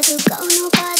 nobody go, nobody.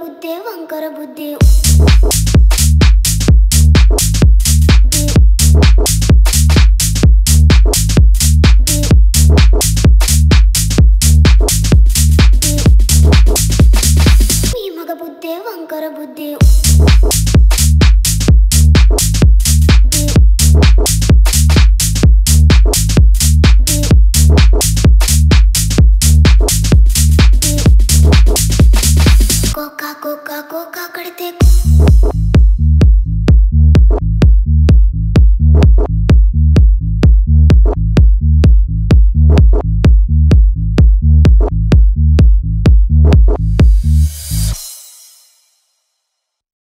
ಬುದ್ಧೇ ಅಂಕರ ಬುದ್ಧೇವ you